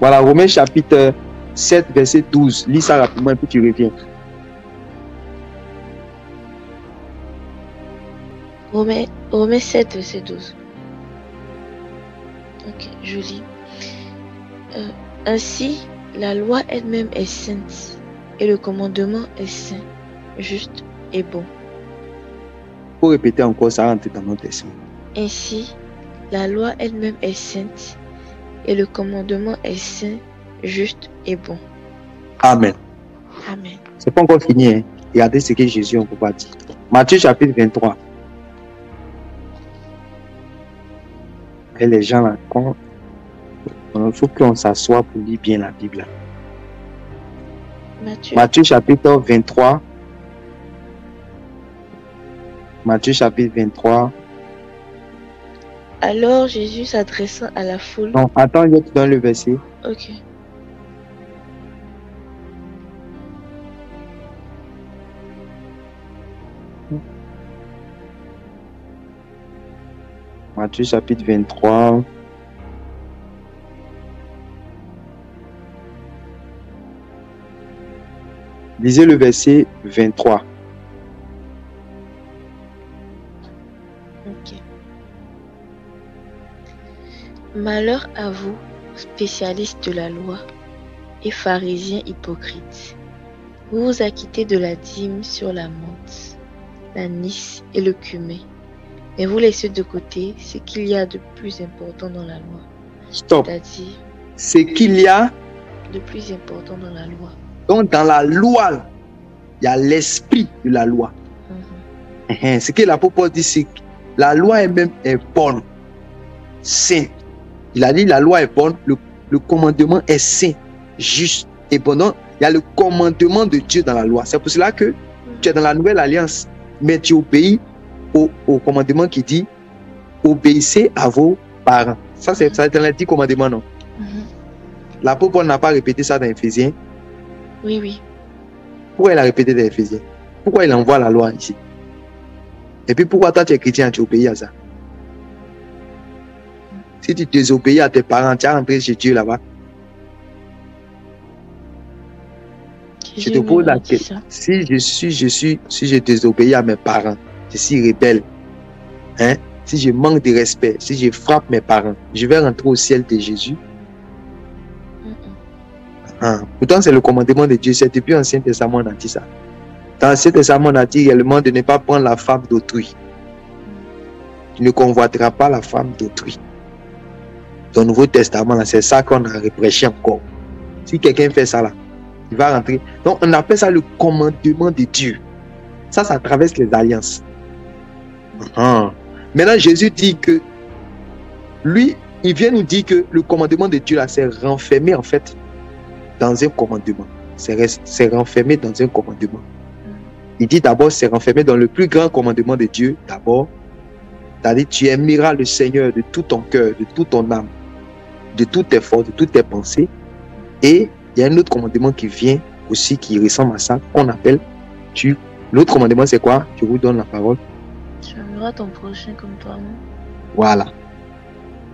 Voilà, Romains chapitre 7, verset 12. Lis ça rapidement et puis tu reviens. Romains, Romains 7, verset 12. Ok, je lis. Euh, ainsi, la loi elle-même est sainte et le commandement est saint, juste et bon. Faut répéter encore ça entre dans notre esprit. Ainsi, la loi elle-même est sainte et le commandement est saint, juste et bon. Amen. Amen. C'est pas encore fini. Hein. Regardez ce que Jésus a encore dit. Matthieu chapitre 23. Et les gens là, quand il faut qu'on s'assoie pour lire bien la Bible. là. Matthieu, Matthieu chapitre 23. Matthieu chapitre 23. Alors Jésus s'adressant à la foule. Non, attends, te donne le verset. Ok. Matthieu chapitre 23. Lisez le verset 23. Ok. Malheur à vous, spécialistes de la loi et pharisiens hypocrites. Vous vous acquittez de la dîme sur la menthe, l'anis et le cumin. Mais vous laissez de côté ce qu'il y a de plus important dans la loi, Stop. c'est-à-dire C'est qu'il y a, de plus important dans la loi. donc dans la loi, il y a l'esprit de la loi. Mhm. Hein, Ce que l'apôtre dit, c'est que la loi elle-même est bonne, sainte. Il a dit la loi est bonne, le, le commandement est saint, juste et bon. Il y a le commandement de Dieu dans la loi. C'est pour cela que tu es dans la nouvelle alliance, mais tu obéis au, au commandement qui dit obéissez à vos parents. Ça, c'est dans les dix commandements, non? Mhm. L'apôtre Paul n'a pas répété ça dans Éphésiens. Oui, oui. Pourquoi il a répété dans Éphésiens? Pourquoi il envoie la loi ici? Et puis pourquoi toi tu es chrétien, tu obéis à ça? Si tu désobéis à tes parents, tu es rentré chez Dieu là-bas. Je te pose la question. Si je suis, je suis, si je désobéis à mes parents, je suis rebelle, hein, si je manque de respect, si je frappe mes parents, je vais rentrer au ciel de Jésus. Hein. Pourtant, c'est le commandement de Dieu. C'est depuis l'Ancien Testament, on a dit ça. Dans l'Ancien Testament, on a dit également de ne pas prendre la femme d'autrui. Tu ne convoiteras pas la femme d'autrui. Dans le Nouveau Testament, c'est ça qu'on a reprêché encore. Si quelqu'un fait ça là, il va rentrer. Donc, on appelle ça le commandement de Dieu. Ça, ça traverse les alliances. Ah. Maintenant, Jésus dit que lui, il vient nous dire que le commandement de Dieu là, c'est renfermé en fait dans un commandement. C'est renfermé dans un commandement. Il dit d'abord, c'est renfermé dans le plus grand commandement de Dieu. D'abord, c'est-à-dire, tu aimeras le Seigneur de tout ton cœur, de toute ton âme, de toutes tes forces, de toutes tes pensées. Et il y a un autre commandement qui vient aussi, qui ressemble à ça, qu'on appelle, tu, l'autre commandement, c'est quoi? Je vous donne la parole. Tu aimeras ton prochain comme toi-même. Voilà.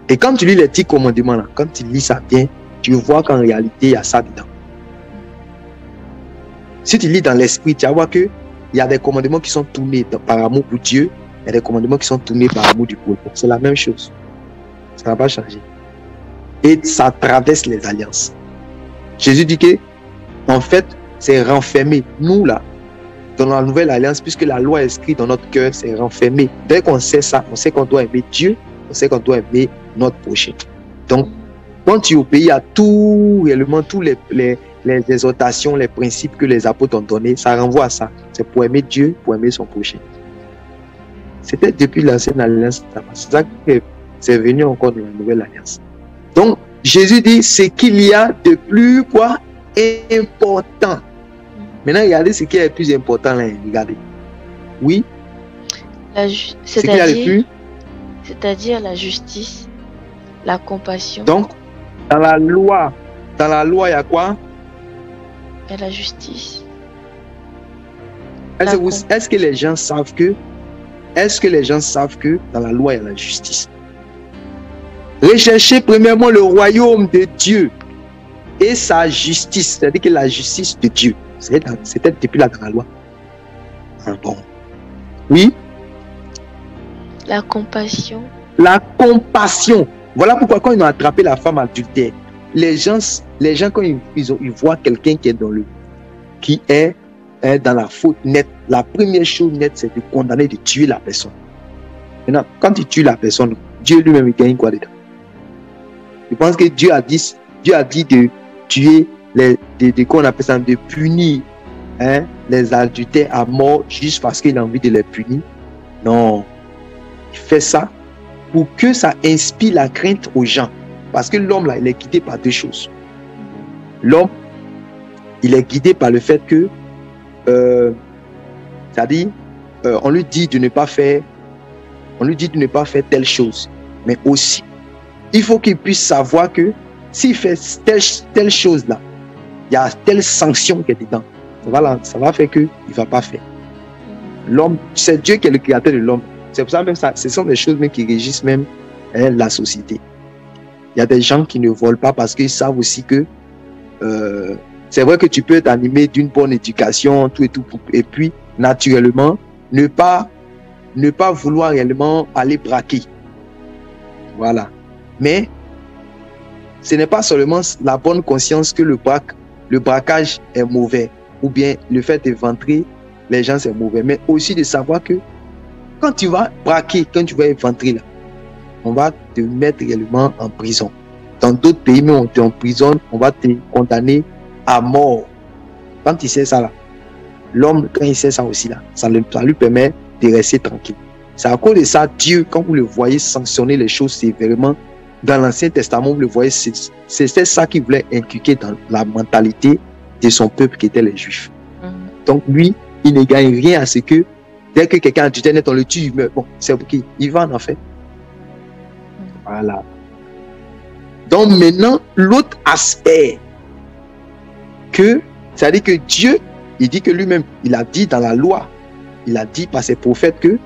Et quand tu lis les dix commandements, là, quand tu lis ça bien, tu vois qu'en réalité, il y a ça dedans. Si tu lis dans l'esprit, tu vas voir que il y a des commandements qui sont tournés par amour pour Dieu, il y a des commandements qui sont tournés par amour du peuple. C'est la même chose. Ça n'a pas changé. Et ça traverse les alliances. Jésus dit que, en fait, c'est renfermé. Nous, là, dans la nouvelle alliance, puisque la loi est écrite dans notre cœur, c'est renfermé. Dès qu'on sait ça, on sait qu'on doit aimer Dieu, on sait qu'on doit aimer notre prochain. Donc, quand tu obéis à tout, réellement, tous les, les, les exhortations, les principes que les apôtres ont donnés, ça renvoie à ça. C'est pour aimer Dieu, pour aimer son prochain. C'était depuis l'ancienne alliance. C'est ça que c'est venu encore dans la nouvelle alliance. Donc, Jésus dit, ce qu'il y a de plus, quoi, important. Maintenant, regardez ce qui est le plus important là. Regardez. Oui, La y a C'est-à-dire c'est-à-dire la justice, la compassion Donc, dans la loi, dans la loi, il y a quoi? Et la justice. Est-ce que, vous- D'accord. est-ce que les gens savent que est-ce que les gens savent que dans la loi il y a la justice? Recherchez premièrement le royaume de Dieu et sa justice, c'est-à-dire que la justice de Dieu, c'était depuis là dans la loi. Ah bon. Oui. La compassion. La compassion. Voilà pourquoi quand ils ont attrapé la femme adultère, les gens, les gens quand ils, ils, voient quelqu'un qui est dans le, qui est hein, dans la faute nette, la première chose nette, c'est de condamner, de tuer la personne. Maintenant, quand tu tues la personne, Dieu lui-même gagne quoi dedans? Je pense que Dieu a dit, Dieu a dit de tuer les, de, de, qu'on appelle ça, de punir hein, les adultères à mort juste parce qu'il a envie de les punir. Non. Il fait ça pour que ça inspire la crainte aux gens. Parce que l'homme, là, il est guidé par deux choses. L'homme, il est guidé par le fait que, euh, c'est-à-dire, euh, on lui dit de ne pas faire, on lui dit de ne pas faire telle chose. Mais aussi, il faut qu'il puisse savoir que s'il fait telle, telle chose-là, il y a telle sanction qui est dedans. Ça va, ça va faire qu'il ne va pas faire. L'homme, c'est Dieu qui est le créateur de l'homme. C'est pour ça même ça, ce sont des choses même qui régissent même hein, la société. Il y a des gens qui ne volent pas parce qu'ils savent aussi que euh, c'est vrai que tu peux être animé d'une bonne éducation, tout et tout, et puis naturellement ne pas ne pas vouloir réellement aller braquer. Voilà. Mais ce n'est pas seulement la bonne conscience que le, braquage est mauvais ou bien le fait de ventrer les gens c'est mauvais, mais aussi de savoir que quand tu vas braquer, quand tu vas éventrer là, on va te mettre réellement en prison. Dans d'autres pays, mais on en prison, on va te condamner à mort. Quand tu sais ça là, l'homme, quand il sait ça aussi là, ça, ça lui permet de rester tranquille. C'est à cause de ça, Dieu, quand vous le voyez sanctionner les choses sévèrement, dans l'Ancien Testament, vous le voyez, c'était ça qu'il voulait inculquer dans la mentalité de son peuple qui était les Juifs. Mhm. Donc lui, il ne gagne rien à ce que dès que quelqu'un a net, on le tue, mais bon, c'est pour qui? Il va en fait. Voilà. Donc maintenant, l'autre aspect, que, c'est-à-dire que Dieu, il dit que lui-même, il a dit dans la loi, il a dit par ses prophètes que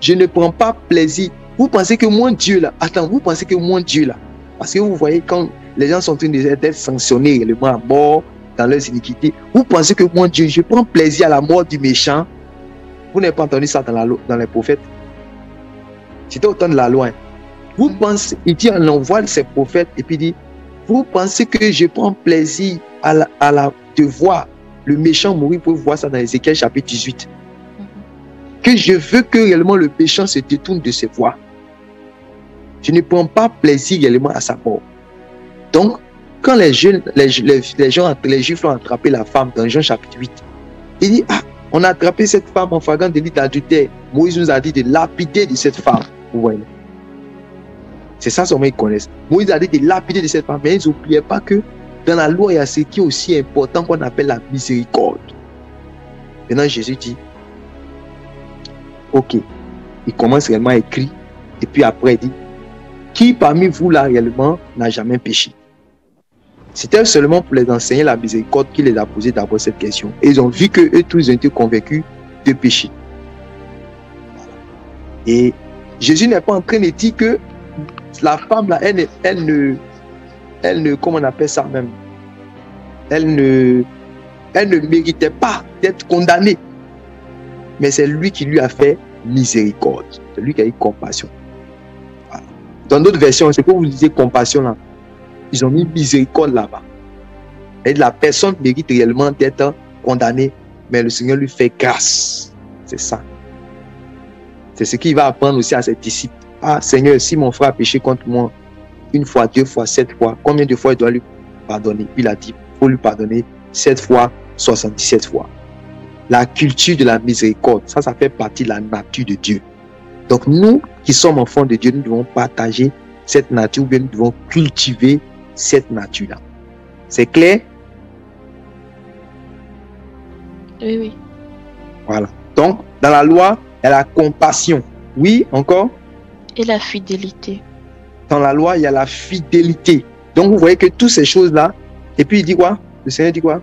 je ne prends pas plaisir. Vous pensez que moi, Dieu là, attends, vous pensez que moi, Dieu là, parce que vous voyez quand les gens sont en train d'être sanctionnés réellement à mort dans leurs iniquités, vous pensez que moi, Dieu, je prends plaisir à la mort du méchant. Vous n'avez pas entendu ça dans, la, dans les prophètes. C'était autant de la loi. Hein. Vous pensez, il dit, on envoie ses prophètes et puis il dit, vous pensez que je prends plaisir à la, à la, de voir le méchant mourir pour voir ça dans Ézéchiel chapitre 18 que je veux que réellement le péchant se détourne de ses voies. Je ne prends pas plaisir réellement à sa mort. Donc, quand les, jeunes, les, gens, les juifs ont attrapé la femme dans Jean chapitre 8, il dit, ah, on a attrapé cette femme en flagrant délit d'adultère. Moïse nous a dit de lapider de cette femme. Vous voyez? C'est ça seulement ils connaissent. Moïse a dit de lapider de cette femme, mais ils n'oubliaient pas que dans la loi, il y a ce qui est aussi important qu'on appelle la miséricorde. Maintenant, Jésus dit, Ok. Il commence réellement à écrire. Et puis après, il dit, qui parmi vous là réellement n'a jamais péché? C'était seulement pour les enseigner la miséricorde qu'il les a posé d'abord cette question. Et ils ont vu que eux tous ont été convaincus de pécher. Et Jésus n'est pas en train de dire que la femme là, elle, elle ne, elle ne, comment on appelle ça même, elle ne, elle ne méritait pas d'être condamnée mais c'est lui qui lui a fait miséricorde. C'est lui qui a eu compassion. Dans d'autres versions, c'est que vous disiez compassion là. Ils ont mis miséricorde là-bas. La personne mérite réellement d'être condamnée, mais le Seigneur lui fait grâce. C'est ça. C'est ce qu'il va apprendre aussi à ses disciples. Ah Seigneur, si mon frère a péché contre moi une fois, deux fois, sept fois, combien de fois il doit lui pardonner? Il a dit, il faut lui pardonner sept fois, 77 fois la culture de la miséricorde. Ça, ça fait partie de la nature de Dieu. Donc nous qui sommes enfants de Dieu, nous devons partager cette nature, ou bien nous devons cultiver cette nature-là. C'est clair? Oui, oui. Voilà. Donc, dans la loi, il y a la compassion. Oui, encore? Et la fidélité. Dans la loi, il y a la fidélité. Donc, vous voyez que toutes ces choses-là, et puis il dit quoi? Le Seigneur dit quoi?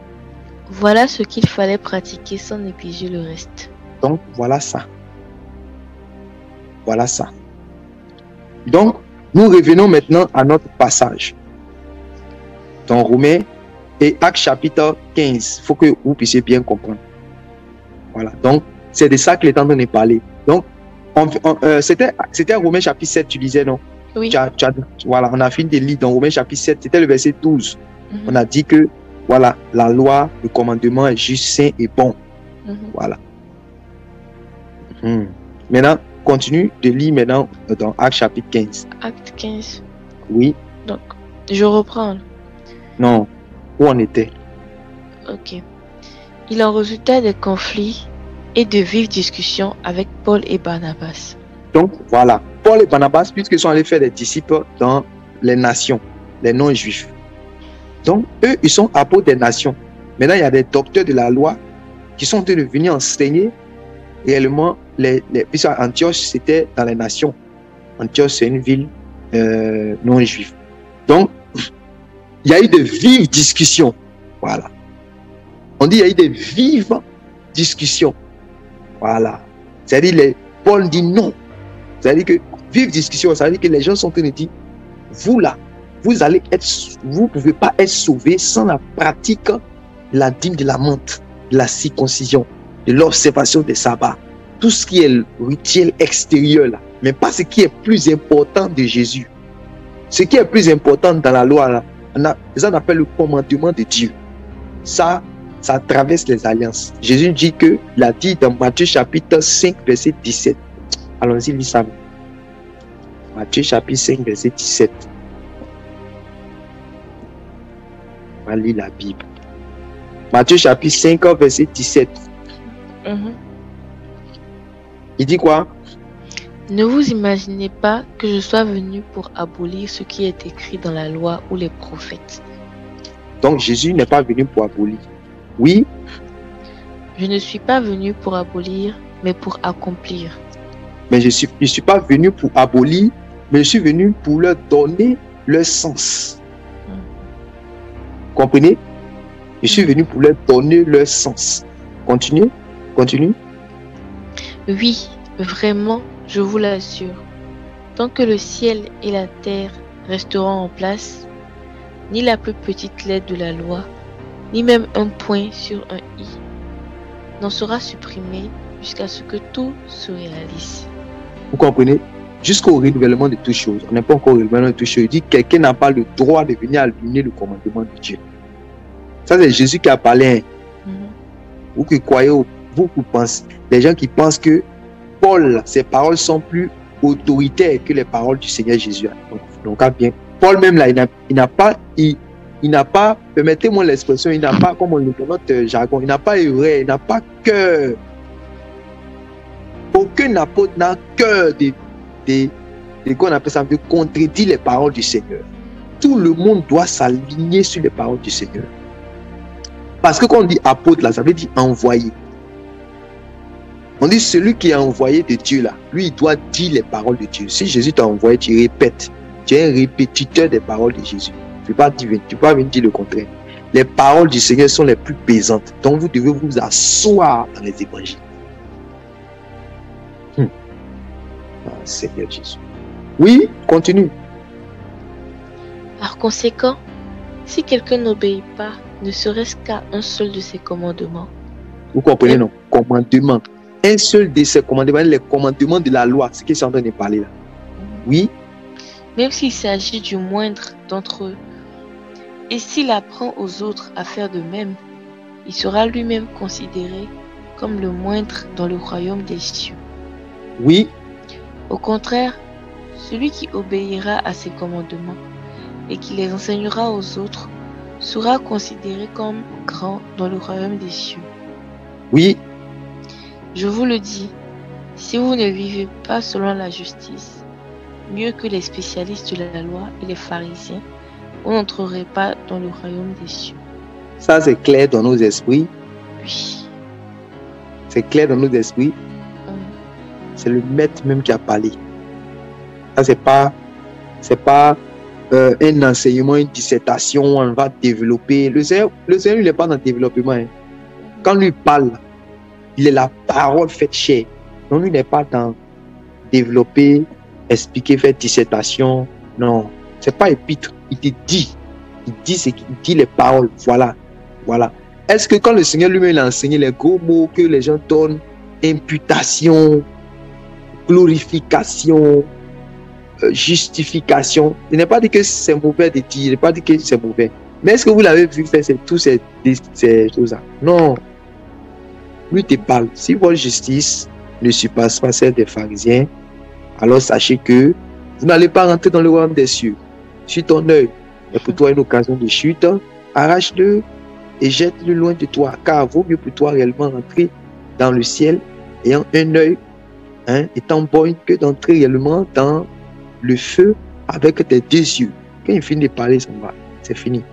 Voilà ce qu'il fallait pratiquer sans négliger le reste. Donc voilà ça. Voilà ça. Donc, nous revenons maintenant à notre passage. Dans Romains et Acte chapitre 15. Il faut que vous puissiez bien comprendre. Voilà. Donc, c'est de ça qu'il est en train de parler. Donc, euh, c'était, c'était Romains chapitre 7, tu disais, non? Oui. voilà, on a fini de lire dans Romains chapitre 7, c'était le verset 12. Mhm. On a dit que, voilà, la loi, le commandement est juste, saint et bon. Mhm. Voilà. Hmm. Maintenant, continue de lire maintenant dans Acte chapitre 15. Acte 15. Oui, Donc, je reprends. non, où on était? Ok. Il en résulta des conflits et de vives discussions avec Paul et Barnabas. Donc, voilà. Paul et Barnabas, puisqu'ils sont allés faire des disciples dans les nations, les non-juifs. Donc, eux, ils sont apôtres des nations. Maintenant, il y a des docteurs de la loi qui sont venus enseigner réellement les, les puisque Antioche, c'était dans les nations. Antioche, c'est une ville euh, non-juive. Donc, il y a eu de vives discussions. Voilà. On dit il y a eu de vives discussions. Voilà. C'est-à-dire, Paul dit non. C'est-à-dire que vive discussion, ça veut dire que les gens sont en de dire, vous là, vous allez être, vous pouvez pas être sauvés sans la pratique de la dîme de la menthe, de la circoncision, de l'observation des sabbats, tout ce qui est le rituel extérieur là, mais pas ce qui est plus important de Jésus. Ce qui est plus important dans la loi là, on appelle le commandement de Dieu. Ça, ça traverse les alliances. Jésus dit que, il a dit dans Matthieu chapitre 5, verset 17. Allons-y, lis ça. Matthieu chapitre 5, verset 17. Va lire la Bible. Matthieu chapitre 5, verset 17. Mhm. Il dit quoi? Ne vous imaginez pas que je sois venu pour abolir ce qui est écrit dans la loi ou les prophètes. Donc Jésus n'est pas venu pour abolir. Oui, Je ne suis pas venu pour abolir, mais pour accomplir. mais je ne suis, je suis pas venu pour abolir, mais je suis venu pour leur donner leur sens. Comprenez Je suis venu pour leur donner leur sens. Continue, continue. Oui, vraiment, je vous l'assure. Tant que le ciel et la terre resteront en place, ni la plus petite lettre de la loi, ni même un point sur un i, n'en sera supprimé jusqu'à ce que tout se réalise. Vous comprenez Jusqu'au renouvellement de toutes choses. On n'est pas encore au renouvellement de toutes choses. Il dit que quelqu'un n'a pas le droit de venir aligner le commandement de Dieu. Ça, c'est Jésus qui a parlé. hein. Mhm. Vous qui croyez, vous qui pensez, les gens qui pensent que Paul, ses paroles sont plus autoritaires que les paroles du Seigneur Jésus. Donc, donc ah bien, Paul même là, il n'a pas, il, il n'a pas, permettez-moi l'expression, il n'a pas, comme on le dit dans notre jargon, il n'a pas erré, il n'a pas cœur. Aucun apôtre n'a cœur de, de, de, qu'on appelle ça, de contredire les paroles du Seigneur. Tout le monde doit s'aligner sur les paroles du Seigneur. Parce que quand on dit apôtre là, ça veut dire envoyé. On dit celui qui est envoyé de Dieu là, lui il doit dire les paroles de Dieu. Si Jésus t'a envoyé, tu répètes. Tu es un répétiteur des paroles de Jésus. Tu ne peux pas venir dire le contraire. Les paroles du Seigneur sont les plus pesantes. Donc vous devez vous asseoir dans les évangiles. Hmm. Ah, Seigneur Jésus. Oui, continue. Par conséquent, si quelqu'un n'obéit pas, ne serait-ce qu'à un seul de ses commandements, Vous comprenez, non? Commandement. Un seul de ces commandements, les commandements de la loi, ce qu'ils sont en train de parler là. Oui, même s'il s'agit du moindre d'entre eux, et s'il apprend aux autres à faire de même, il sera lui-même considéré comme le moindre dans le royaume des cieux. oui, Au contraire, celui qui obéira à ses commandements et qui les enseignera aux autres sera considéré comme grand dans le royaume des cieux. oui, Je vous le dis, si vous ne vivez pas selon la justice, mieux que les spécialistes de la loi et les pharisiens, vous n'entrerez pas dans le royaume des cieux. ça c'est clair dans nos esprits. Oui. C'est clair dans nos esprits. C'est le maître même qui a parlé. Ça c'est pas, c'est pas euh, un enseignement, une dissertation, on va développer. Le Seigneur, le Seigneur, il n'est pas dans le développement. hein. Quand lui parle, il est la parole faite chair. Donc lui n'est pas dans développer, expliquer, faire dissertation. Non, c'est pas épître. Il te dit. Il dit ce qu'il dit les paroles. Voilà. Voilà. Est-ce que quand le Seigneur lui-même a enseigné les gros mots que les gens donnent, imputation, glorification, justification, il n'est pas dit que c'est mauvais de dire, il n'est pas dit que c'est mauvais. Mais est-ce que vous l'avez vu faire tous ces, choses-là? Non. Lui te parle. Si votre justice ne surpasse pas celle des pharisiens, alors sachez que vous n'allez pas rentrer dans le royaume des cieux. Sur ton œil est pour toi une occasion de chute, arrache-le et jette-le loin de toi, car vaut mieux pour toi réellement rentrer dans le ciel ayant un œil, hein, étant bon, que d'entrer réellement dans le feu avec tes deux yeux. Quand il finit de parler, ça va. C'est fini.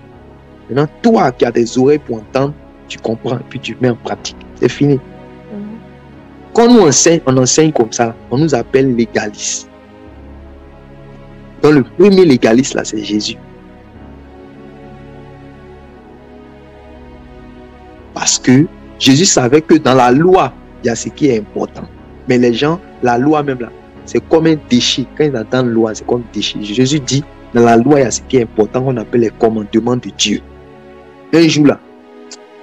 Maintenant, toi qui as des oreilles pour entendre, tu comprends et puis tu mets en pratique. C'est fini. Mhm. Quand nous enseigne, on enseigne comme ça, on nous appelle légaliste. Donc le premier légaliste là, c'est Jésus. Parce que Jésus savait que dans la loi, il y a ce qui est important. Mais les gens, la loi même là, c'est comme un déchet. Quand ils entendent loi, c'est comme déchet. Jésus dit, dans la loi, il y a ce qui est important qu'on appelle les commandements de Dieu. Un jour là,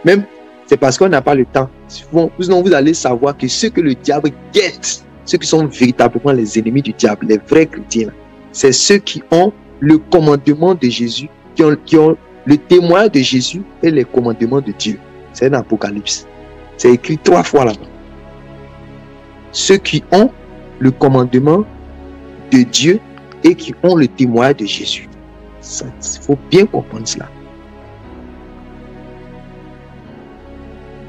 même, c'est parce qu'on n'a pas le temps. Sinon, vous allez savoir que ceux que le diable guette, ceux qui sont véritablement les ennemis du diable, les vrais chrétiens, c'est ceux qui ont le commandement de Jésus, qui ont, qui ont le témoin de Jésus et les commandements de Dieu. C'est un apocalypse. C'est écrit trois fois là-bas. Ceux qui ont le commandement de Dieu et qui ont le témoin de Jésus. Il faut bien comprendre cela.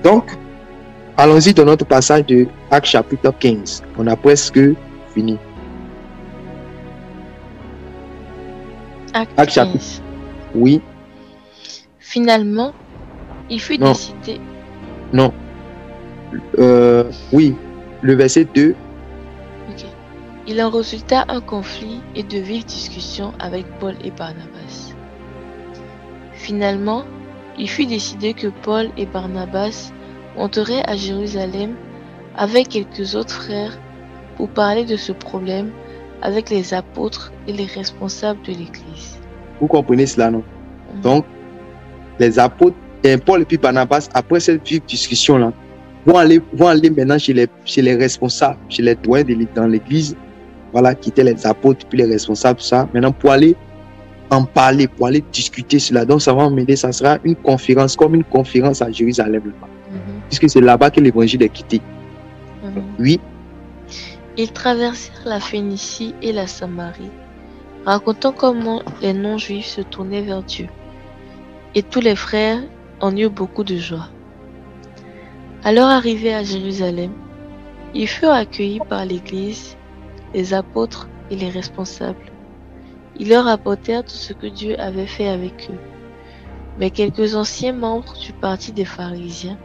Donc, allons-y dans notre passage de Acte chapitre 15. On a presque fini. Acte, chapitre. Oui. Finalement, il fut décidé. Non. Euh, oui. Le verset 2. Il en résulta un conflit et de vives discussions avec Paul et Barnabas. Finalement, il fut décidé que Paul et Barnabas monteraient à Jérusalem avec quelques autres frères pour parler de ce problème avec les apôtres et les responsables de l'Église. Vous comprenez cela, non? Mhm. Donc, les apôtres et Paul et puis Barnabas, après cette vive discussion-là, vont aller, vont aller maintenant chez les, chez les responsables, chez les doyens dans l'Église, voilà, qui étaient les apôtres, puis les responsables, ça, maintenant pour aller en parler, pour aller discuter cela. Donc, ça va m'aider, ça sera une conférence, comme une conférence à Jérusalem, mhm. puisque c'est là-bas que l'évangile est quitté. Mhm. Oui. Ils traversèrent la Phénicie et la Samarie, racontant comment les non-juifs se tournaient vers Dieu. Et tous les frères en eurent beaucoup de joie. Alors arrivés à Jérusalem, ils furent accueillis par l'Église, les apôtres et les responsables. Ils leur apportèrent tout ce que Dieu avait fait avec eux. Mais quelques anciens membres du parti des pharisiens,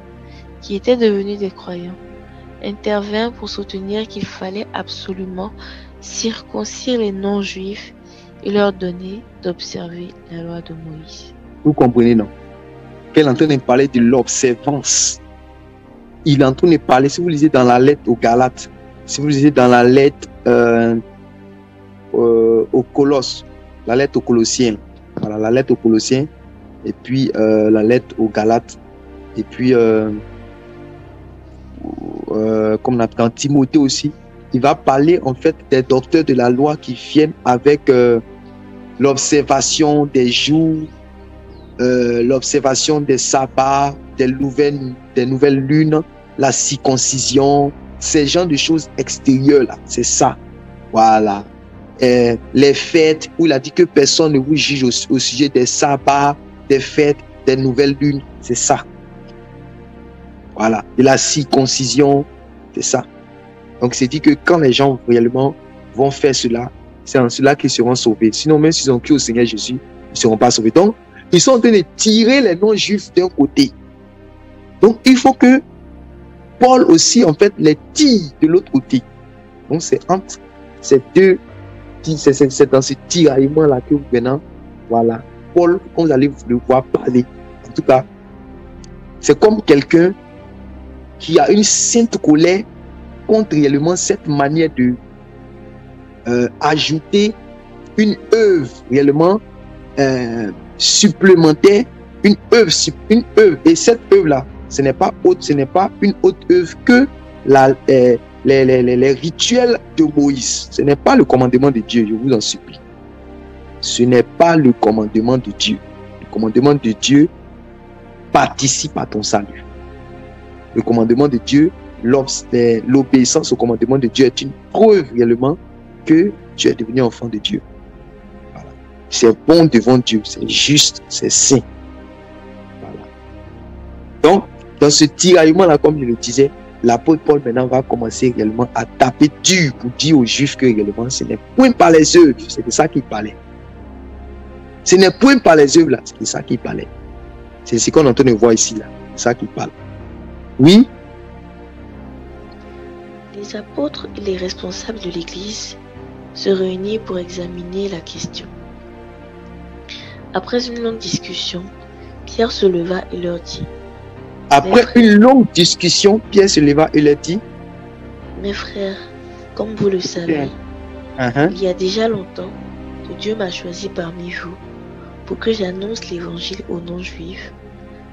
qui étaient devenus des croyants, intervinrent pour soutenir qu'il fallait absolument circoncire les non-juifs et leur donner d'observer la loi de Moïse. Vous comprenez, non? Qu'elle est en train de parler de l'observance. Il est en parler, si vous lisez dans la lettre aux Galates, si vous lisez dans la lettre euh, euh, aux Colosses, la lettre aux Colossiens, voilà, la lettre aux Colossiens, et puis euh, la lettre aux Galates, et puis comme on dans Timothée aussi, il va parler en fait des docteurs de la loi qui viennent avec l'observation des jours, l'observation des sabbats, des des nouvelles lunes, la circoncision, ces genres de choses extérieures là, c'est ça. Voilà. les fêtes, où il a dit que personne ne vous juge au sujet des sabbats, des fêtes, des nouvelles lunes, c'est ça. Voilà, de la circoncision, c'est ça. Donc c'est dit que quand les gens réellement vont faire cela, c'est en cela qu'ils seront sauvés. Sinon, même s'ils ont cru au Seigneur Jésus, ils ne seront pas sauvés. Donc, ils sont en train de tirer les non-juifs d'un côté. Donc, il faut que Paul aussi, en fait, les tire de l'autre côté. Donc, c'est entre ces deux, c'est dans ce tiraillement-là que maintenant, voilà, Paul, comme vous allez le voir parler, en tout cas, c'est comme quelqu'un qui a une sainte colère contre réellement cette manière de euh, ajouter une œuvre réellement euh, supplémentaire, une œuvre, une œuvre. Et cette œuvre-là, ce n'est pas autre, ce n'est pas une autre œuvre que euh, les, rituels de Moïse. Ce n'est pas le commandement de Dieu, je vous en supplie. Ce n'est pas le commandement de Dieu. Le commandement de Dieu participe à ton salut. Le commandement de Dieu, euh, l'obéissance au commandement de Dieu est une preuve réellement que tu es devenu enfant de Dieu. C'est bon devant Dieu, c'est juste, c'est saint. Donc, dans ce tiraillement-là, comme je le disais, l'apôtre Paul maintenant va commencer réellement à taper dur pour dire aux Juifs que réellement ce n'est point par les œuvres, c'est de ça qu'il parlait. Ce n'est point par les œuvres là, c'est de ça qu'il parlait. C'est ce qu'on entend de voir ici là, c'est ça qu'il parle. Oui? Les apôtres et les responsables de l'Église se réunissent pour examiner la question. Après une longue discussion, Pierre se leva et leur dit Après une longue discussion, Pierre se leva et leur dit Mes frères, comme vous le savez, uh-huh. il y a déjà longtemps que Dieu m'a choisi parmi vous pour que j'annonce l'évangile aux non-juifs,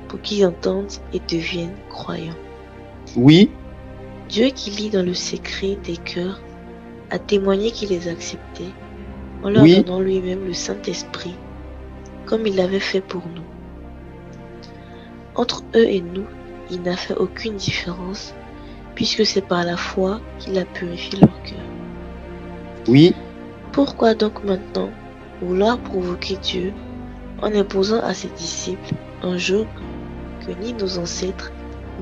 pour qu'ils entendent et deviennent croyants. Oui. Dieu qui lit dans le secret des cœurs a témoigné qu'il les acceptait en leur donnant lui-même le Saint-Esprit comme il l'avait fait pour nous. Entre eux et nous, il n'a fait aucune différence, puisque c'est par la foi qu'il a purifié leur cœur. Oui. Pourquoi donc maintenant vouloir provoquer Dieu en imposant à ses disciples un joug que ni nos ancêtres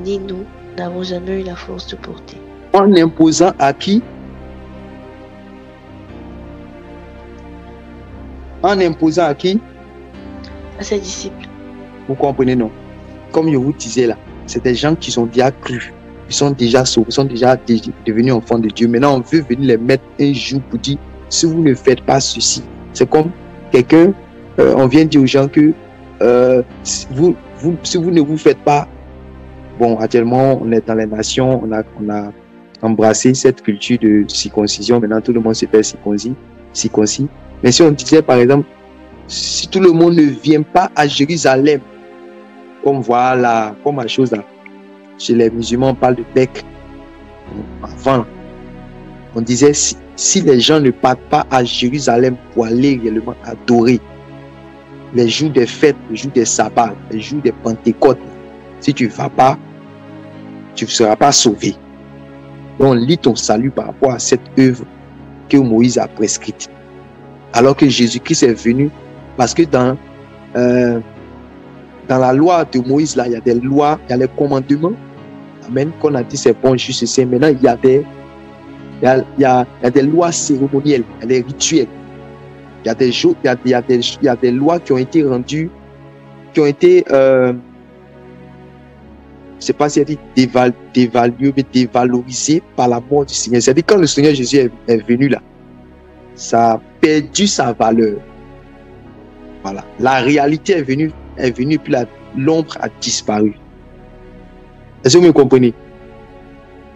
ni nous n'avons jamais eu la force de porter? En imposant à qui? En imposant à qui? À ses disciples. Vous comprenez, non? Comme je vous disais là, c'est des gens qui sont déjà crus, ils sont déjà sauvés, sont déjà devenus enfants de Dieu. Maintenant, on veut venir les mettre un jour pour dire, si vous ne faites pas ceci, c'est comme quelqu'un, euh, on vient dire aux gens que euh, vous, vous, si vous ne vous faites pas, bon, actuellement, on est dans les nations, on a, on a embrassé cette culture de circoncision, maintenant tout le monde se fait circoncis, circoncis. Mais si on disait, par exemple, si tout le monde ne vient pas à Jérusalem, comme voilà, comme la chose chez les musulmans, on parle de bec. Avant, on disait si, les gens ne partent pas à Jérusalem pour aller réellement adorer les jours des fêtes, les jours des sabbats, les jours des Pentecôtes, si tu ne vas pas, tu ne seras pas sauvé. Donc, lis ton salut par rapport à cette œuvre que Moïse a prescrite. Alors que Jésus-Christ est venu parce que dans, euh, dans la loi de Moïse, là, il y a des lois, il y a les commandements. Amen. Qu'on a dit c'est bon, juste c'est. Maintenant, il y a des, il y a, il y a, des lois cérémonielles, il y a des rituels. Il y a des, jours, il y a, des, il y a des lois qui ont été rendues, qui ont été, euh, sais pas si dit dévaluées, mais dévalorisées par la mort du Seigneur. C'est-à-dire quand le Seigneur Jésus est, est venu là, ça a perdu sa valeur. Voilà. La réalité est venue, est venue, puis l'ombre a disparu. Est-ce que vous me comprenez?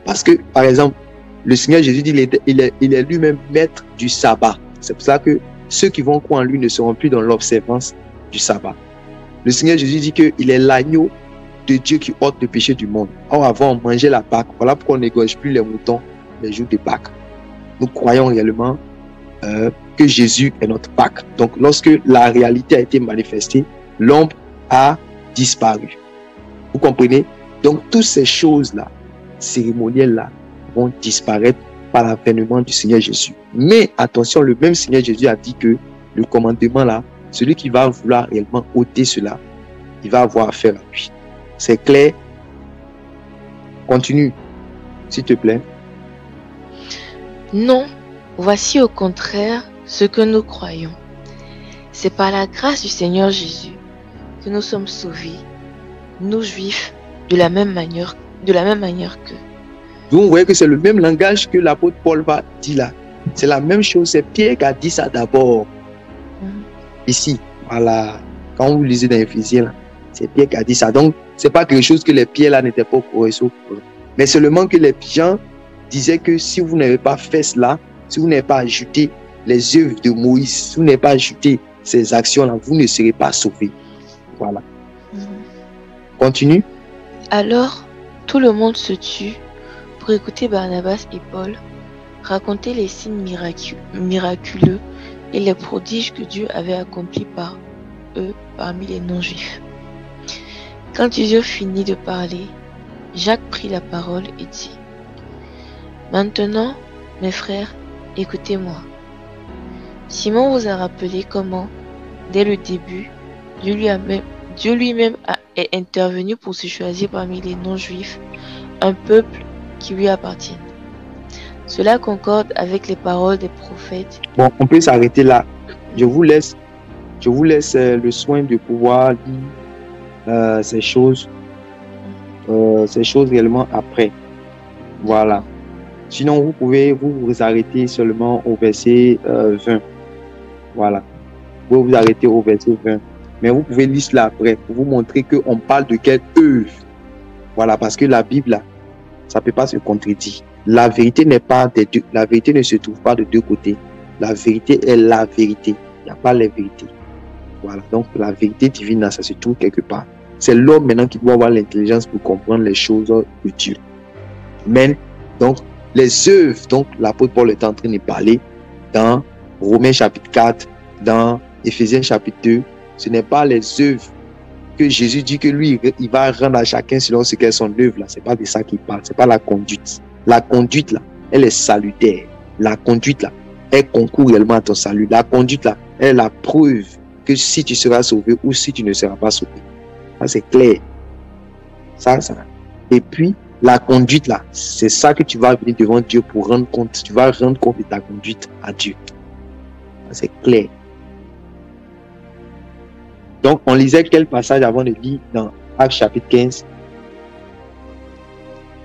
Parce que, par exemple, le Seigneur Jésus dit il est, il est, lui-même maître du sabbat. C'est pour ça que ceux qui vont croire en lui ne seront plus dans l'observance du sabbat. Le Seigneur Jésus dit qu'il est l'agneau de Dieu qui ôte le péché du monde. Or, avant, on mangeait la Pâque. Voilà pourquoi on n'égorge plus les moutons les jours de Pâques. Nous croyons réellement euh, que Jésus est notre Pâque. Donc, lorsque la réalité a été manifestée, l'ombre a disparu. Vous comprenez? Donc, toutes ces choses-là, cérémonielles-là, vont disparaître par l'avènement du Seigneur Jésus. Mais attention, le même Seigneur Jésus a dit que le commandement-là, celui qui va vouloir réellement ôter cela, il va avoir affaire à lui. C'est clair? Continue, s'il te plaît. Non, voici au contraire ce que nous croyons. C'est par la grâce du Seigneur Jésus que nous sommes sauvés, nous juifs, de la même manière, de la même manière que. Vous voyez que c'est le même langage que l'apôtre Paul va dire là. C'est la même chose. C'est Pierre qui a dit ça d'abord. Mhm. Ici, voilà. Quand vous lisez dans Ephésiens, c'est Pierre qui a dit ça. Donc, c'est pas quelque chose que les pierres là n'étaient pas au Mais seulement que les gens disaient que si vous n'avez pas fait cela, si vous n'avez pas ajouté les œuvres de Moïse, si vous n'avez pas ajouté ces actions-là, vous ne serez pas sauvés. Voilà. Mhm. Continue. Alors, tout le monde se tut pour écouter Barnabas et Paul raconter les signes miracu- miraculeux et les prodiges que Dieu avait accomplis par eux parmi les non-juifs. Quand ils eurent fini de parler, Jacques prit la parole et dit, Maintenant, mes frères, écoutez-moi. Simon vous a rappelé comment, dès le début, Dieu lui-même est intervenu pour se choisir parmi les non-juifs un peuple qui lui appartient. Cela concorde avec les paroles des prophètes. Bon, on peut s'arrêter là. Je vous laisse, je vous laisse euh, le soin de pouvoir lire euh, ces choses, euh, ces choses réellement après. Voilà. Sinon, vous pouvez vous, arrêter seulement au verset euh, 20. Voilà. Vous vous arrêter au verset 20. Mais vous pouvez lire cela après pour vous montrer qu'on parle de quelle œuvre. Voilà, parce que la Bible, là, ça ne peut pas se contredire. La vérité n'est pas deux. La vérité ne se trouve pas de deux côtés. La vérité est la vérité. Il n'y a pas les vérités. Voilà. Donc, la vérité divine, ça se trouve quelque part. C'est l'homme maintenant qui doit avoir l'intelligence pour comprendre les choses de Dieu. Mais, donc, les œuvres, donc, l'apôtre Paul est en train de parler dans Romains chapitre 4, dans Éphésiens chapitre 2. Ce n'est pas les œuvres que Jésus dit que lui, il va rendre à chacun selon ce qu'est son œuvre. Là, c'est pas de ça qu'il parle. C'est pas la conduite. La conduite là, elle est salutaire. La conduite là, elle concourt réellement à ton salut. La conduite là, elle est la preuve que si tu seras sauvé ou si tu ne seras pas sauvé. Ça c'est clair. Ça, ça. Et puis la conduite là, c'est ça que tu vas venir devant Dieu pour rendre compte. Tu vas rendre compte de ta conduite à Dieu. Ça c'est clair. Donc, on lisait quel passage avant de lire dans Actes chapitre 15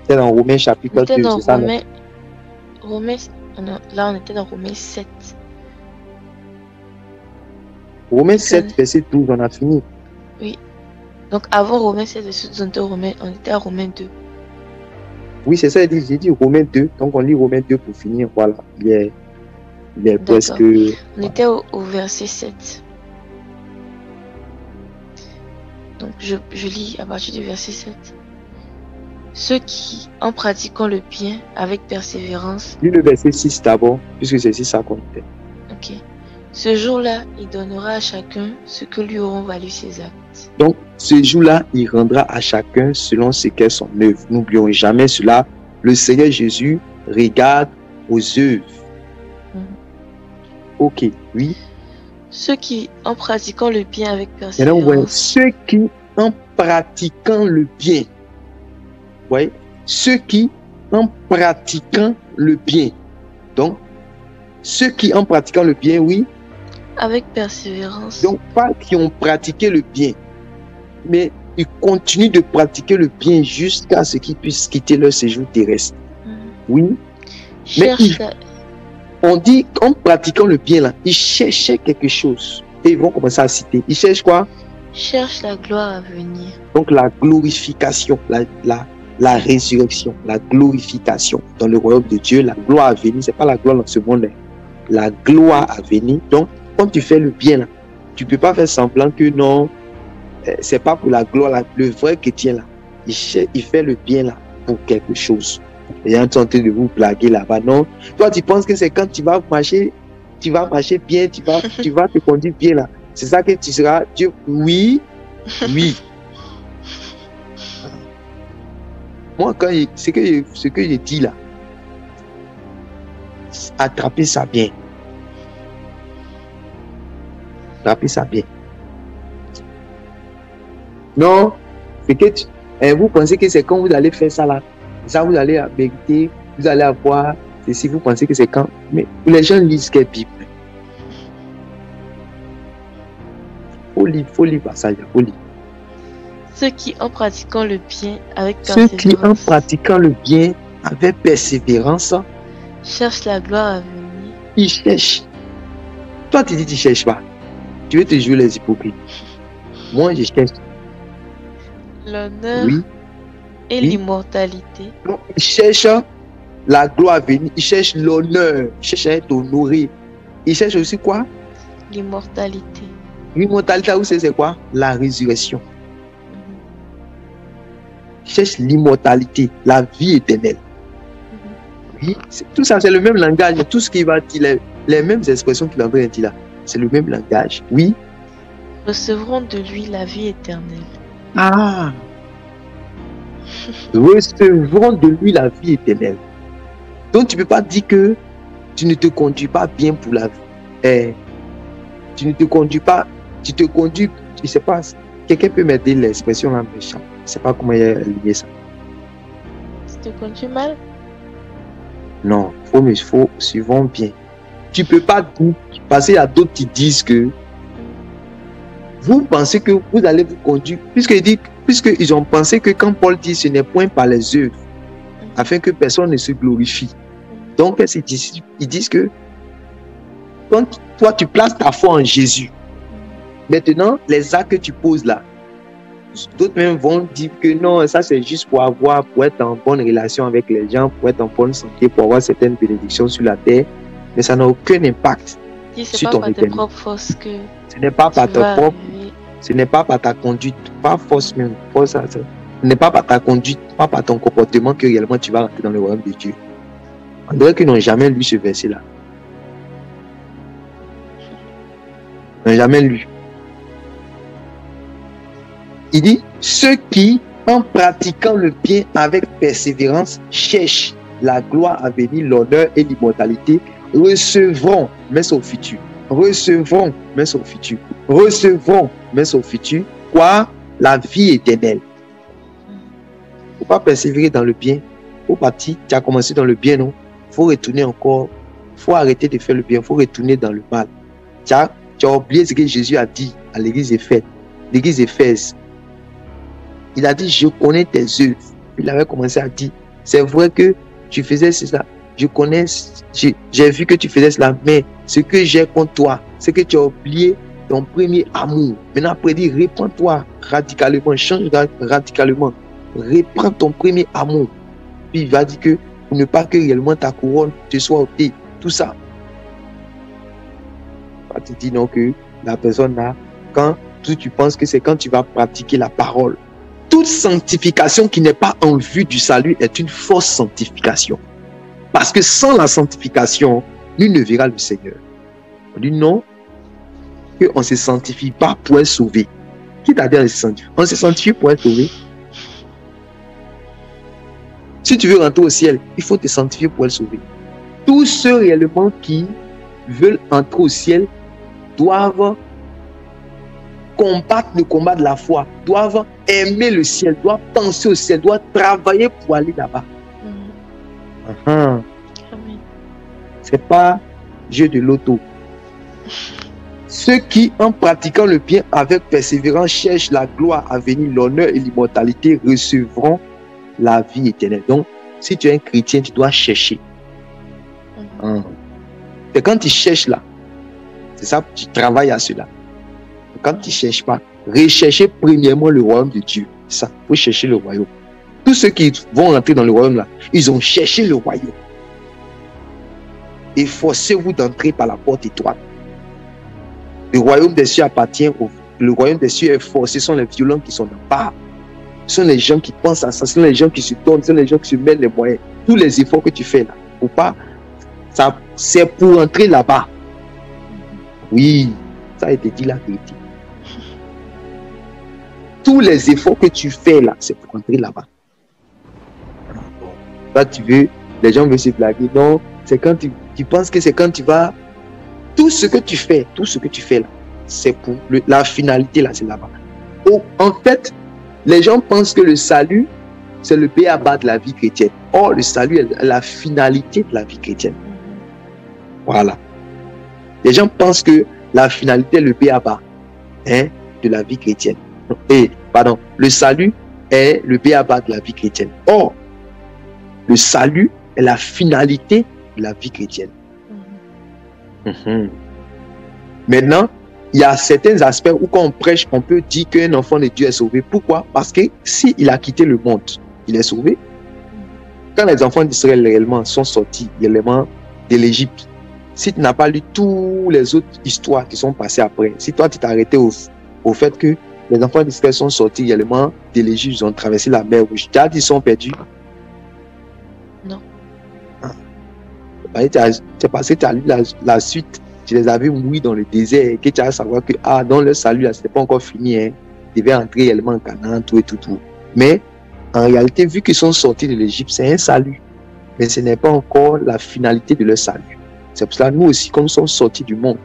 C'est dans Romains chapitre était 2, dans c'est ça Romains, Romains, là on était dans Romains 7. Romains 7, verset 12, on a fini. Donc avant Romains 7, on était, au Romains, on était à Romains 2. Oui, c'est ça, j'ai dit, Romains 2. Donc, on lit Romains 2 pour finir. Voilà. Il est, il est presque. On était au, au verset 7. Donc je, je lis à partir du verset 7. Ceux qui, en pratiquant le bien avec persévérance, Lis le verset 6 d'abord, puisque c'est ici ça qu'on était. ok, ce jour-là, il donnera à chacun ce que lui auront valu ses actes. Donc, ce jour-là, il rendra à chacun selon ce qu'est son œuvre. N'oublions jamais cela. Le Seigneur Jésus regarde aux œuvres. Mhm. Ok, oui. Ceux qui, en pratiquant le bien avec persévérance, ceux qui, en pratiquant le bien, voyez, ceux qui, en pratiquant le bien, donc, ceux qui, en pratiquant le bien, oui, avec persévérance, donc pas qui ont pratiqué le bien, mais ils continuent de pratiquer le bien jusqu'à ce qu'ils puissent quitter leur séjour terrestre. Mhm. Oui, cherchent il- la- on dit qu'en pratiquant le bien, là, ils cherchaient quelque chose. Et ils vont commencer à citer. Ils cherchent quoi? Cherchent la gloire à venir. Donc la glorification, la, la, la résurrection, la glorification dans le royaume de Dieu, la gloire à venir, c'est pas la gloire dans ce monde, la gloire à venir. Donc, quand tu fais le bien, là, tu peux pas faire semblant que non, euh, c'est pas pour la gloire, là. le vrai chrétien, là, il fait le bien là pour quelque chose. En train de vous blaguer là-bas. Non, toi, tu penses que c'est quand tu vas marcher, tu vas marcher bien, tu vas, tu vas te conduire bien là. C'est ça que tu seras Dieu. Oui, oui. Moi, quand ce que, je- ce que dis là, attrapez ça bien. Attrapez ça bien. Non, c'est que eh, vous pensez que c'est quand vous allez faire ça là, ça vous allez mériter, vous allez avoir, si vous pensez que c'est quand, mais les gens lisent quelle Bible. Faut lire, faut lire passage, faut lire. Ceux qui, en pratiquant le bien avec Ceux qui, en persévérance, pratiquant le bien avec persévérance, cherchent la gloire à venir. ils cherchent. Toi, tu dis, tu cherches pas. Tu veux te jouer les hypocrites. Moi, je cherche. L'honneur Oui. Et Oui. l'immortalité. Donc, ils cherchent la gloire à venir. Ils cherchent l'honneur. Ils cherchent à être honorés. Ils cherchent aussi quoi? L'immortalité. L'immortalité, vous savez, c'est quoi? La résurrection. Cherche l'immortalité, la vie éternelle. Oui, tout ça, c'est le même langage. Tout ce qu'il va dire, les, les mêmes expressions qu'il a dit là, c'est le même langage. Oui. Recevront de lui la vie éternelle. Ah Recevront de lui la vie éternelle. Donc tu ne peux pas dire que tu ne te conduis pas bien pour la vie. Eh, tu ne te conduis pas, tu te conduis, je ne sais pas, quelqu'un peut m'aider l'expression là, méchant. Je ne sais pas comment il a lié ça. Tu te conduis mal? Non, faut, mais faut suivons bien. Tu ne peux pas y a d'autres qui disent que vous pensez que vous allez vous conduire, puisqu'ils dit, puisqu'ils ont pensé que quand Paul dit ce n'est point par les œuvres, afin que personne ne se glorifie. Donc, ils disent, ils disent que quand toi tu places ta foi en Jésus, maintenant les actes que tu poses là, d'autres même vont dire que non, ça c'est juste pour avoir, pour être en bonne relation avec les gens, pour être en bonne santé, pour avoir certaines bénédictions sur la terre, mais ça n'a aucun impact sur ton propres que ce n'est pas par ta propre, ce n'est pas par ta conduite, pas force même, force, ce n'est pas par ta conduite, pas par ton comportement que réellement tu vas rentrer dans le royaume de Dieu. On dirait qu'ils n'ont jamais lu ce verset-là. Ils n'ont jamais lu. Il dit, ceux qui, en pratiquant le bien avec persévérance, cherchent la gloire à venir, l'honneur et l'immortalité, recevront, mais au futur, recevront, mais au futur, recevront, mais au futur, quoi? La vie éternelle. Faut pas persévérer dans le bien. Faut partir, tu as commencé dans le bien, non? Faut retourner encore. faut arrêter de faire le bien. faut retourner dans le mal. Tu as, tu as oublié ce que Jésus a dit à l'église Éphèse. L'église Éphèse. Il a dit, je connais tes œuvres. Il avait commencé à dire, c'est vrai que tu faisais cela. Je connais, j'ai vu que tu faisais cela, mais ce que j'ai contre toi, c'est que tu as oublié ton premier amour. Maintenant, après, dit, répands-toi radicalement, change radicalement. Reprends ton premier amour. Puis il va dire que ne pas que réellement ta couronne te soit ôtée. Tout ça. Tu dis non que la personne là, quand tu penses que c'est quand tu vas pratiquer la parole. Toute sanctification qui n'est pas en vue du salut est une fausse sanctification. Parce que sans la sanctification, nul ne verra le Seigneur. On dit non, qu'on ne se sanctifie pas pour être sauvé. Qui t'a dit on se sanctifie On se sanctifie pour être sauvé. Si tu veux rentrer au ciel, il faut te sanctifier pour être sauvé. Tous ceux réellement qui veulent entrer au ciel doivent combattre le combat de la foi, doivent aimer le ciel, doivent penser au ciel, doivent travailler pour aller là-bas. Ce uh-huh. C'est pas jeu de loto. Ceux qui, en pratiquant le bien avec persévérance, cherchent la gloire à venir, l'honneur et l'immortalité, recevront la vie éternelle. Donc, si tu es un chrétien, tu dois chercher. Hein. Et quand tu cherches là, c'est ça, tu travailles à cela. Quand tu ne cherches pas, recherchez premièrement le royaume de Dieu. Ça, faut chercher le royaume. Tous ceux qui vont rentrer dans le royaume là, ils ont cherché le royaume. Et forcez-vous d'entrer par la porte étroite. Le royaume des cieux appartient au. Le royaume des cieux est forcé, ce sont les violents qui sont en bas. Ce sont les gens qui pensent à ça, ce sont les gens qui se donnent, ce sont les gens qui se mettent les moyens. Tous les efforts que tu fais là, ou pas, ça, c'est pour entrer là-bas. Oui, ça a été dit vérité. Tous les efforts que tu fais là, c'est pour entrer là-bas. Là, tu veux, les gens veulent se blaguer. Non, c'est quand tu, tu penses que c'est quand tu vas. Tout ce que tu fais, tout ce que tu fais là, c'est pour la finalité là, c'est là-bas. En fait, les gens pensent que le salut, c'est le bas de la vie chrétienne. Or, le salut est la finalité de la vie chrétienne. Voilà. Les gens pensent que la finalité est le bas hein, de la vie chrétienne. Et, pardon, le salut est le bas de la vie chrétienne. Or, le salut est la finalité de la vie chrétienne. Mhm. Maintenant, il y a certains aspects où quand on prêche, on peut dire qu'un enfant de Dieu est sauvé. Pourquoi? Parce que s'il a quitté le monde, il est sauvé. Quand les enfants d'Israël réellement sont sortis réellement de l'Égypte, si tu n'as pas lu toutes les autres histoires qui sont passées après, si toi tu arrêté au, au fait que les enfants d'Israël sont sortis également de l'Égypte, ils ont traversé la mer rouge, dit ils sont perdus C'est parce que tu as lu la, suite, tu les avais mouillés dans le désert, que tu as savoir que ah, dans le salut, ce n'était pas encore fini. Hein. Ils devaient entrer également en Canaan, tout et tout, tout. Mais en réalité, vu qu'ils sont sortis de l'Égypte, c'est un salut. Mais ce n'est pas encore la finalité de leur salut. C'est pour cela, nous aussi, comme nous sommes sortis du monde,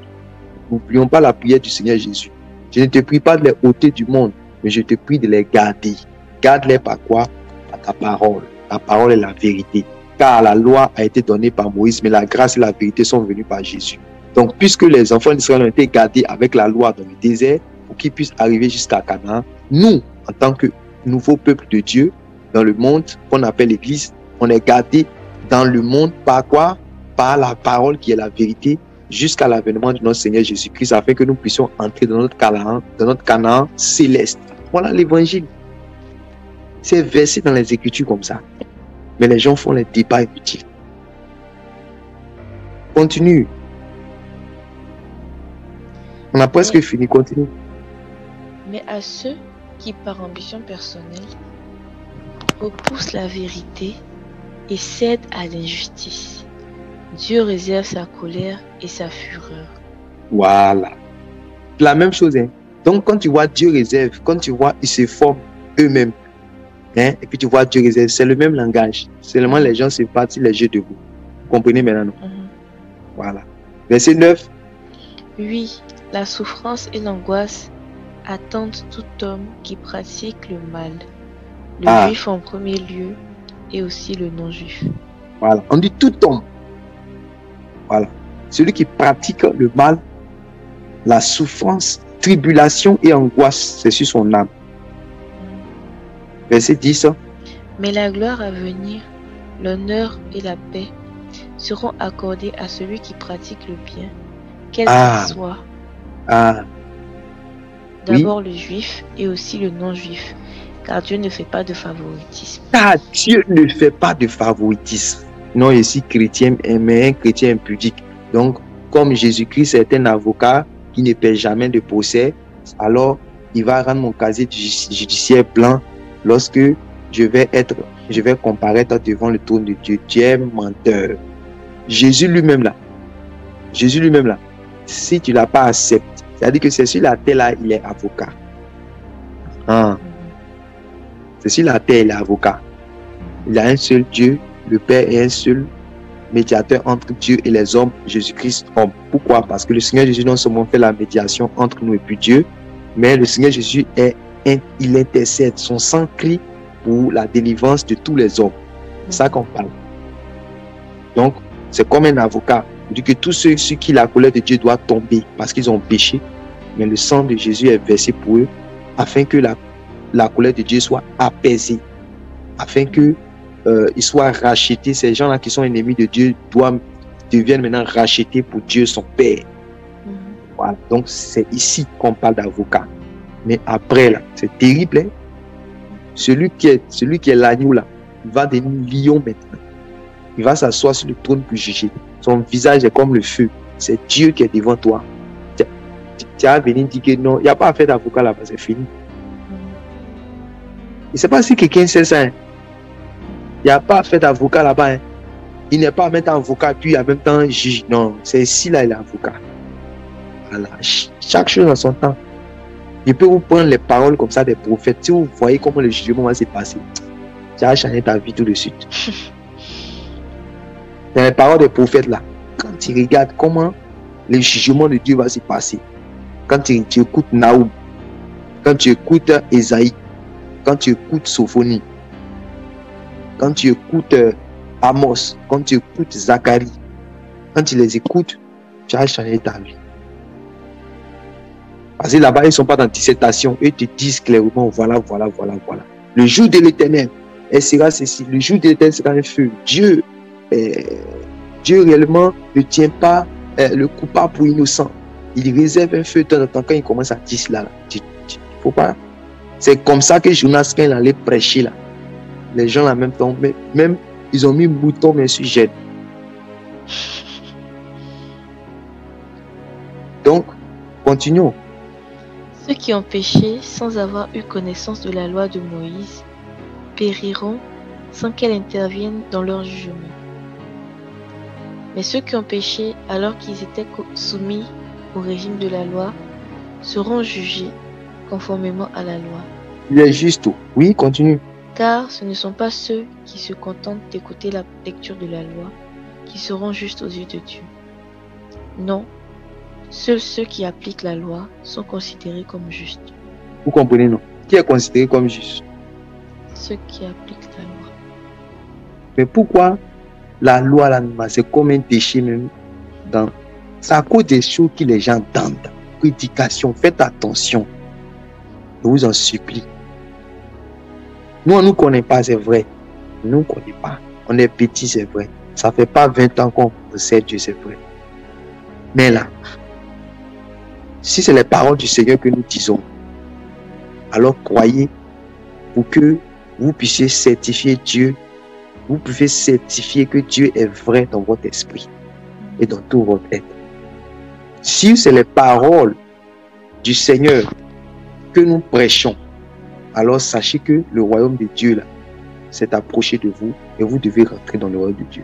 n'oublions pas la prière du Seigneur Jésus. Je ne te prie pas de les ôter du monde, mais je te prie de les garder. Garde-les par quoi? Par ta parole. La parole est la vérité. Car la loi a été donnée par Moïse, mais la grâce et la vérité sont venues par Jésus. Donc, puisque les enfants d'Israël ont été gardés avec la loi dans le désert, pour qu'ils puissent arriver jusqu'à Canaan, nous, en tant que nouveau peuple de Dieu, dans le monde qu'on appelle l'Église, on est gardés dans le monde par quoi? Par la parole qui est la vérité, jusqu'à l'avènement de notre Seigneur Jésus-Christ, afin que nous puissions entrer dans notre Canaan, dans notre Canaan céleste. Voilà l'évangile. C'est versé dans les Écritures comme ça. Mais les gens font les débats inutiles. Continue. On a presque fini. Continue. Mais à ceux qui, par ambition personnelle, repoussent la vérité et cèdent à l'injustice, Dieu réserve sa colère et sa fureur. Voilà. La même chose. Hein. Donc, quand tu vois Dieu réserve, quand tu vois, ils se forment eux-mêmes. Hein, et puis tu vois Dieu réserve, c'est le même langage. Seulement les gens se battent les jeux de vous. Vous comprenez maintenant mhm. Voilà. Verset 9. Oui, la souffrance et l'angoisse attendent tout homme qui pratique le mal. Le ah. juif en premier lieu et aussi le non-juif. Voilà. On dit tout homme. Voilà. Celui qui pratique le mal, la souffrance, tribulation et angoisse, c'est sur son âme. Verset 10. Mais la gloire à venir, l'honneur et la paix seront accordés à celui qui pratique le bien, quel ah. qu'il soit. Ah. D'abord le juif et aussi le non-juif, car Dieu ne fait pas de favoritisme. Car Dieu ne fait pas de favoritisme non ici chrétien, mais un chrétien impudique. Donc, comme Jésus-Christ est un avocat qui ne paie jamais de procès, alors il va rendre mon casier judiciaire blanc lorsque je vais être, je vais comparaître devant le trône de Dieu. Dieu menteur. Jésus lui-même là, Jésus lui-même là, si tu l'as pas accepté, c'est-à-dire que c'est sur la terre là, il est avocat. Hein? C'est sur la terre, il est avocat. Il a un seul Dieu le Père est un seul médiateur entre Dieu et les hommes, Jésus-Christ homme. Pourquoi? Parce que le Seigneur Jésus non seulement fait la médiation entre nous et puis Dieu, mais le Seigneur Jésus est il intercède, son sang crie pour la délivrance de tous les hommes. C'est ça qu'on parle. Donc, c'est comme un avocat. Il dit que tous ceux sur qui la colère de Dieu doit tomber parce qu'ils ont péché, mais le sang de Jésus est versé pour eux afin que la, la colère de Dieu soit apaisée, afin que euh, ils soient rachetés. Ces gens-là qui sont ennemis de Dieu doivent deviennent maintenant rachetés pour Dieu son Père. Mhm. Voilà. Donc c'est ici qu'on parle d'avocat. Mais après là, c'est terrible. Hein. Celui qui est est l'agneau là, il va devenir lion maintenant. Il va s'asseoir sur le trône pour juger. Son visage est comme le feu. C'est Dieu qui est devant toi. Tu as venu dire que non, il n'y a pas à faire d'avocat là-bas, c'est fini. Je ne sais pas si quelqu'un sait ça. Hein. Il n'y a pas fait d'avocat là-bas. Hein. Il n'est pas même temps avocat, puis en même temps juge. Non, c'est ici, là, il est avocat. Voilà. Chaque chose en son temps. Il peut vous prendre les paroles comme ça des prophètes. Si vous voyez comment le jugement va se passer, tu vas changer ta vie tout de suite. Dans les paroles des prophètes là, quand tu regardes comment le jugement de Dieu va se passer, quand tu, tu écoutes Naoum, quand tu écoutes Esaïe, quand tu écoutes Sophonie, quand tu écoutes euh, Amos, quand tu écoutes Zacharie, quand tu les écoutes, tu as changé ta vie. Parce que là-bas, ils ne sont pas dans dissertation. Ils te disent clairement, voilà, voilà, voilà, voilà. Le jour de l'éternel, elle sera ceci. Le jour de l'éternel sera un feu. Dieu, euh, Dieu réellement ne tient pas euh, le coupable pour innocent. Il réserve un feu de temps en temps quand il commence à dire cela. Il faut pas. C'est comme ça que Jonas, quand il allait prêcher là, les gens en même temps, même ils ont mis mouton mais gêne. Donc, continuons. Ceux qui ont péché sans avoir eu connaissance de la loi de Moïse périront sans qu'elle intervienne dans leur jugement. Mais ceux qui ont péché alors qu'ils étaient soumis au régime de la loi seront jugés conformément à la loi. Il est juste. Oui, continue. Car ce ne sont pas ceux qui se contentent d'écouter la lecture de la loi qui seront justes aux yeux de Dieu. Non, seuls ceux qui appliquent la loi sont considérés comme justes. Vous comprenez, non? Qui est considéré comme juste? Ceux qui appliquent la loi. Mais pourquoi la loi, c'est comme un péché même dans... C'est à cause des choses que les gens entendent. Prédication, faites attention. Je vous en supplie. Nous, on ne nous connaît pas, c'est vrai. Nous ne connaît pas. On est petit, c'est vrai. Ça fait pas 20 ans qu'on possède Dieu, c'est vrai. Mais là, si c'est les paroles du Seigneur que nous disons, alors croyez pour que vous puissiez certifier Dieu, vous pouvez certifier que Dieu est vrai dans votre esprit et dans tout votre être. Si c'est les paroles du Seigneur que nous prêchons, alors sachez que le royaume de Dieu s'est approché de vous et vous devez rentrer dans le royaume de Dieu.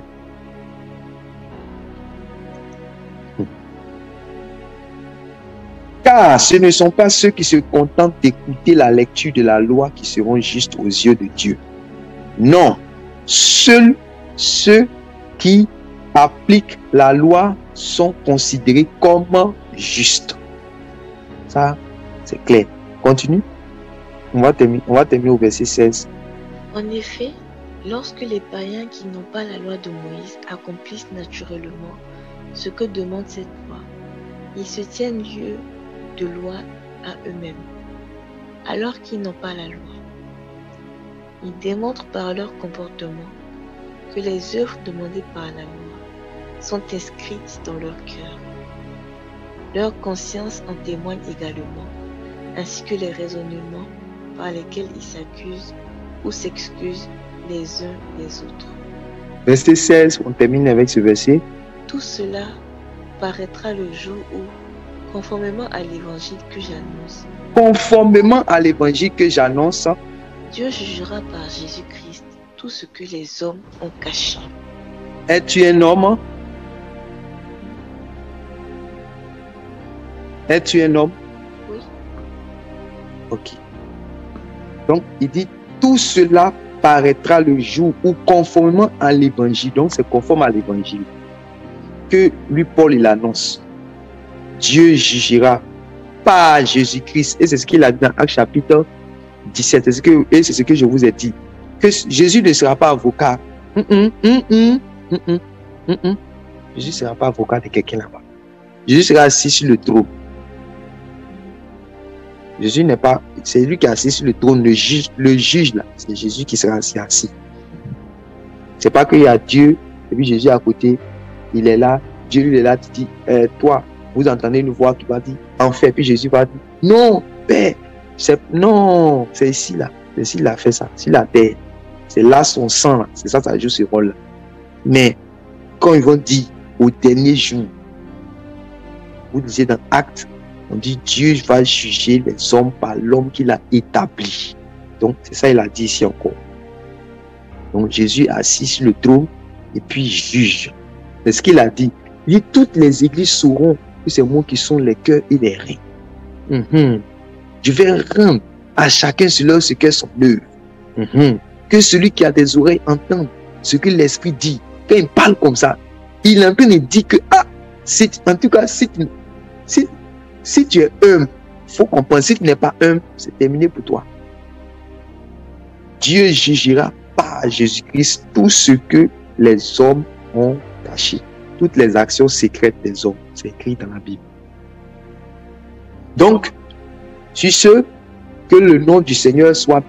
Car ce ne sont pas ceux qui se contentent d'écouter la lecture de la loi qui seront justes aux yeux de Dieu. Non, seuls ceux qui appliquent la loi sont considérés comme justes. Ça, c'est clair. Continue. On va, terminer, on va terminer au verset 16. En effet, lorsque les païens qui n'ont pas la loi de Moïse accomplissent naturellement ce que demande cette loi, ils se tiennent lieu de loi à eux-mêmes, alors qu'ils n'ont pas la loi. Ils démontrent par leur comportement que les œuvres demandées par la loi sont inscrites dans leur cœur. Leur conscience en témoigne également, ainsi que les raisonnements par lesquels ils s'accusent ou s'excusent les uns les autres. Verset 16, on termine avec ce verset. Tout cela paraîtra le jour où conformément à l'évangile que j'annonce. Conformément à l'évangile que j'annonce. Dieu jugera par Jésus-Christ tout ce que les hommes ont caché. Es-tu un homme? Es-tu un homme? Oui. Ok. Donc, il dit, tout cela paraîtra le jour où, conformément à l'évangile, donc c'est conforme à l'évangile, que lui, Paul, il annonce. Dieu jugera par Jésus-Christ. Et c'est ce qu'il a dit dans Acte chapitre 17. Ce que, et c'est ce que je vous ai dit. Que Jésus ne sera pas avocat. Jésus ne sera pas avocat de quelqu'un là-bas. Jésus sera assis sur le trône. Jésus n'est pas, c'est lui qui est assis sur le trône, le juge, le juge là, c'est Jésus qui sera assis. assis. C'est pas qu'il y a Dieu, et puis Jésus à côté, il est là, Dieu lui est là, tu dis, euh, toi, vous entendez une voix qui va dire, en fait, puis Jésus va dire, non, Père, c'est, non, c'est ici là, c'est ici a fait ça, c'est la terre, c'est là son sang là, c'est ça, ça joue ce rôle là. Mais, quand ils vont dire, au dernier jour, vous disiez dans Acte, on dit Dieu va juger les hommes par l'homme qu'il a établi. Donc, c'est ça il a dit ici encore. Donc, Jésus assis sur le trône et puis juge. C'est ce qu'il a dit. Il dit, toutes les églises sauront que c'est moi qui sont les cœurs et les reins. Mhm. Je vais rendre à chacun selon ce qu'est son œuvre. Mhm. Que celui qui a des oreilles entende ce que l'Esprit dit. Quand il parle comme ça, il est en train de dire que, ah, en tout cas, si, tu es humble, faut comprendre, si tu n'es pas humble, c'est terminé pour toi. Dieu jugera par Jésus-Christ tout ce que les hommes ont caché toutes les actions secrètes des hommes. C'est écrit dans la Bible. Donc, sur ce, que le nom du Seigneur soit